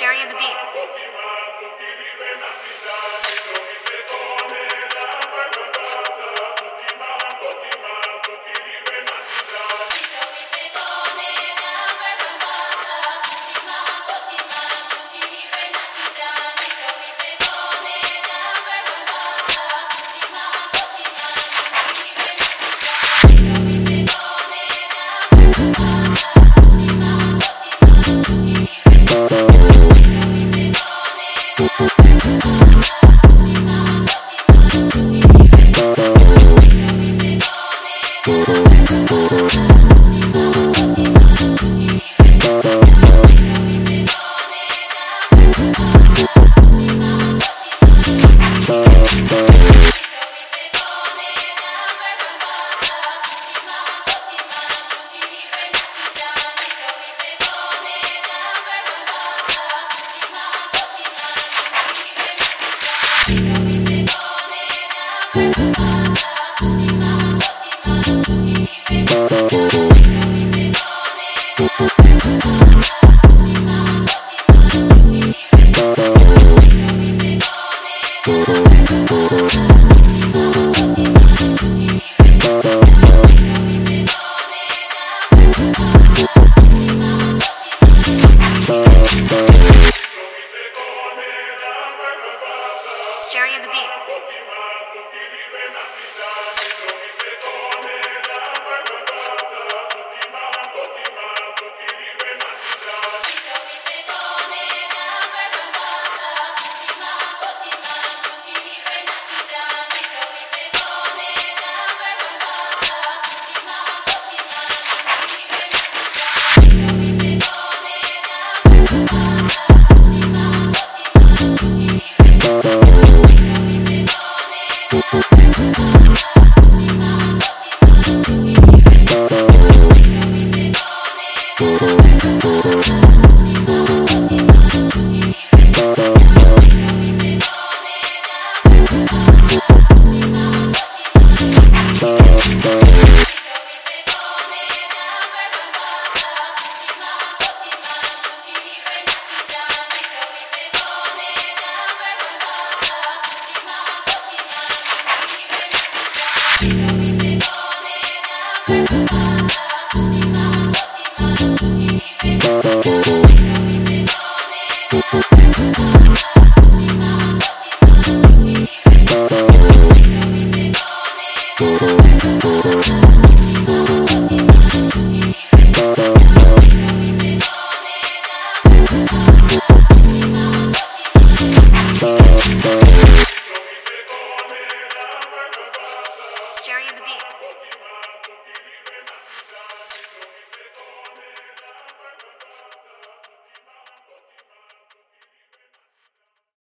And the beat. Sherry Sherry and the